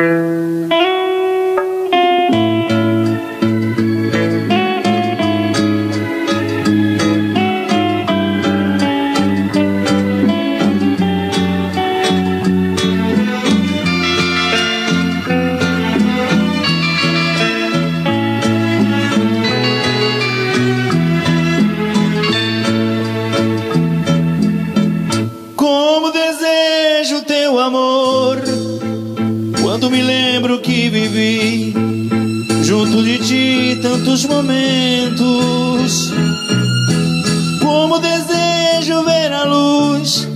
Quando que vivi junto de ti tantos momentos, como desejo ver a luz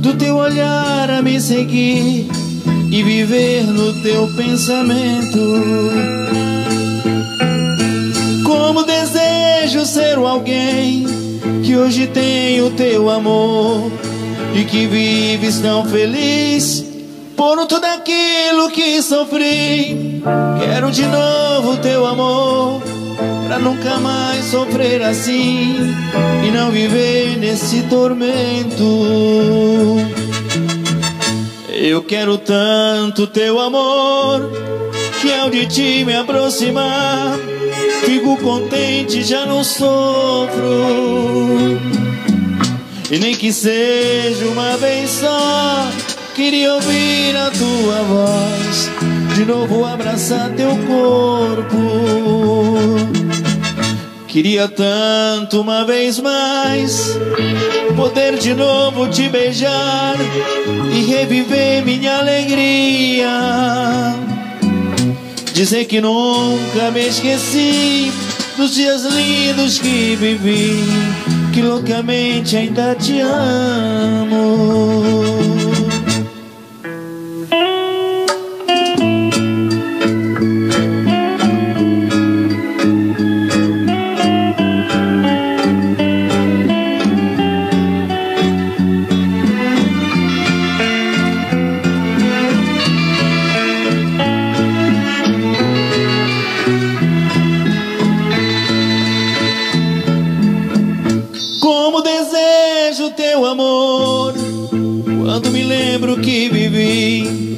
do teu olhar a me seguir e viver no teu pensamento. Como desejo ser alguém que hoje tem o teu amor e que vives tão feliz por tudo aquilo que sofri. Quero de novo teu amor, pra nunca mais sofrer assim e não viver nesse tormento. Eu quero tanto teu amor, que ao de ti me aproximar, fico contente, já não sofro. E nem que seja uma vez só Queria ouvir a tua voz, de novo abraçar teu corpo. Queria tanto uma vez mais poder de novo te beijar e reviver minha alegria. Dizer que nunca me esqueci dos dias lindos que vivi, que loucamente ainda te amo. Teu amor. Quando me lembro que vivi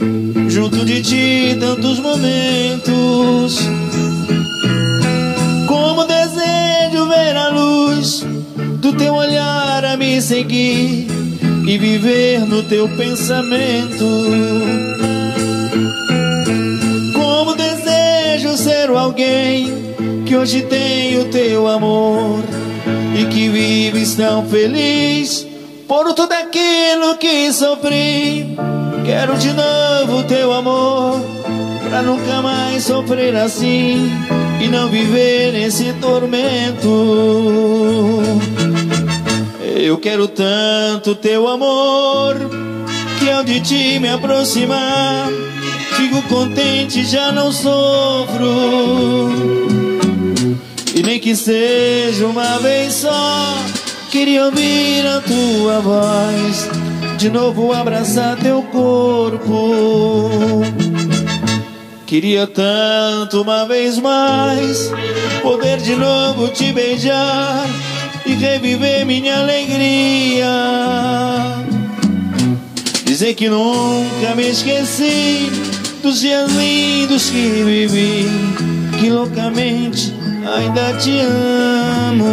Junto de ti tantos momentos. Como desejo ver a luz Do teu olhar a me seguir E viver no teu pensamento. Como desejo ser alguém Que hoje tem o teu amor que vives tão feliz por tudo aquilo que sofri. Quero de novo teu amor, pra nunca mais sofrer assim e não viver nesse tormento. Eu quero tanto teu amor, que ao de ti me aproximar, fico contente, já não sofro. Nem que seja uma vez só Queria ouvir a tua voz. De novo abraçar teu corpo. Queria tanto uma vez mais Poder de novo te beijar E reviver minha alegria. Dizer que nunca me esqueci Dos dias lindos que vivi Que loucamente ainda te amo.